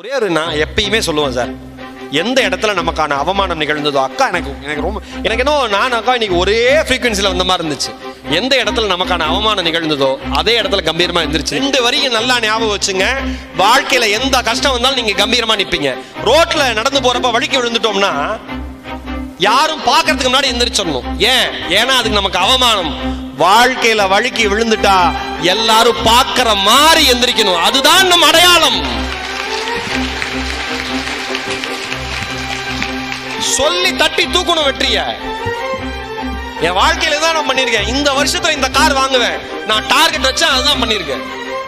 ஒரே ஒரு நான் எப்பயுமே சொல்லுவேன் சார். எந்த இடத்துல நமக்கான அவமானம் நிகழ்ந்ததோ அக்கா எனக்கு எனக்கு ரொம்ப எனக்கு என்ன நான் அக்கா இன்னைக்கு ஒரே ஃப்ரீக்வன்சியில் வந்த மாதிரி இருந்துச்சு. எந்த இடத்துல நமக்கான அவமானம் நிகழ்ந்ததோ அதே இடத்துல கம்பீரமா இருந்துருச்சு ரெண்டு வரையும் நல்லா ஞாபகம் வச்சுங்க. வாழ்க்கையில எந்த கஷ்டம் வந்தாலும் நீங்க கம்பீரமா நிப்பீங்க. ரோட்ல நடந்து போறப்ப வழிக்கு விழுந்துட்டோம்னா யாரும் பார்க்கறதுக்கு முன்னாடி எந்திரிச்சிடணும். ஏன்? ஏன்னா அதுக்கு நமக்கு அவமானம். வாழ்க்கையில வழுக்கி விழுந்துட்டா எல்லாரும் பார்க்குற மாதிரி எந்திரிக்கணும். அதுதான் நம்ம அடையாளம். சொல்லி தட்டி தூக்கணும் வெற்றிய. என் வாழ்க்கையில தான் நான் பண்ணிருக்கேன் இந்த வருஷத்துல இந்த கார் வாங்குவேன். நான் டார்கெட் வச்சா அதுதான் பண்ணிருக்கேன்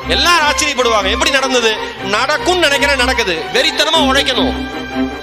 எல்லாரும் ஆச்சரியப்படுவாங்க. எப்படி நடந்தது? நடக்கும் நினைக்கிறேன் நடக்குது. வெறித்தனமா உழைக்கணும்.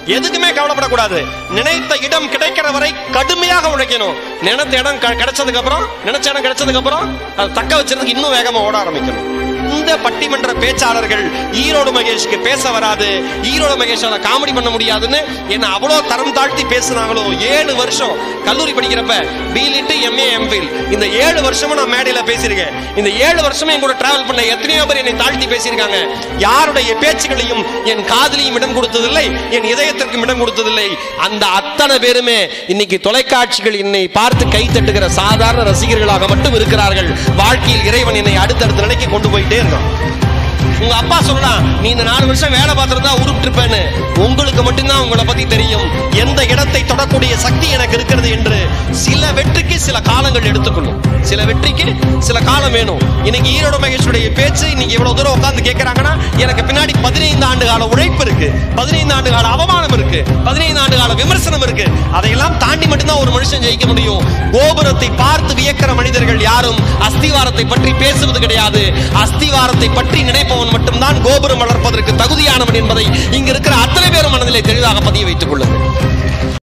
எதுக்குமே கவலைப்படக்கூடாது. நினைத்த இடம் கிடைக்கிற வரை கடுமையாக உழைக்கணும். நினைத்த இடம் க- கிடைச்சதுக்கு அப்புறம் நினைச்ச இடம் கிடைச்சதுக்கு அப்புறம் அதை தக்க வச்சிருந்ததுக்கு இன்னும் வேகமா ஓட ஆரம்பிக்கணும். இந்த பட்டிமன்ற பேச்சாளர்கள் ஈரோடு மகேஷ்க்கு பேச வராது ஈரோடு மகேஷால காமெடி பண்ண முடியாதுன்னு என்ன அவ்வளோ தரம் தாழ்த்தி பேசுனாங்களோ ஏழு வருஷம் கல்லூரி படிக்கிறப்ப பிலிட்டு எம்ஏ எம்பில் இந்த ஏழு வருஷமும் நான் மேடையில் பேசியிருக்கேன். இந்த ஏழு வருஷமும் என் கூட டிராவல் பண்ண எத்தனையோ பேர் என்னை தாழ்த்தி பேசியிருக்காங்க. யாருடைய பேச்சுகளையும் என் காதலியும் இடம் கொடுத்ததில்லை என் இதயத்திற்கும் இடம் கொடுத்ததில்லை. அந்த அத்தனை பேருமே இன்னைக்கு தொலைக்காட்சிகள் என்னை பார்த்து கை தட்டுகிற சாதாரண ரசிகர்களாக மட்டும் இருக்கிறார்கள். வாழ்க்கையில் இறைவன் என்னை அடுத்தடுத்த நிலைக்கு கொண்டு போயிட்டே இருந்தான் உங்க அப்பா சொல்லலாம் நீ இந்த நாலு வருஷம் வேலை பார்த்துருந்தா உருப்பிட்டிருப்பேன்னு. உங்களுக்கு மட்டும்தான் உங்களை பத்தி தெரியும். எந்த இடத்தை தொடக்கூடிய சக்தி எனக்கு இருக்கிறது என்று சில வெற்றிக்கு சில காலங்கள் எடுத்துக்கணும் சில வெற்றிக்கு சில காலம் வேணும். இன்னைக்கு ஈரோடு மகேஷுடைய பேச்சு இன்னைக்கு இவ்வளவு தூரம் உட்காந்து கேட்கறாங்கன்னா எனக்கு பின்னாடி பதினைந்து ஆண்டு கால உழைப்பு இருக்கு. பதினைந்து ஆண்டு கால அவமானம் இருக்கு. பதினைந்து ஆண்டு கால விமர்சனம் இருக்கு. அதையெல்லாம் தாண்டி மட்டும்தான் ஒரு மனுஷன் ஜெயிக்க முடியும். கோபுரத்தை பார்த்து வியக்கிற மனிதர்கள் யாரும் அஸ்திவாரத்தை பற்றி பேசுவது கிடையாது. அஸ்திவாரத்தை பற்றி நினைப்பவன் மட்டும்தான் கோபுரம் வளர்ப்பதற்கு தகுதியானவன் என்பதை இங்க இருக்கிற அத்தனை பேரும் மனதிலே தெளிவாக பதிய வைத்துக் கொள்ளுங்கள்.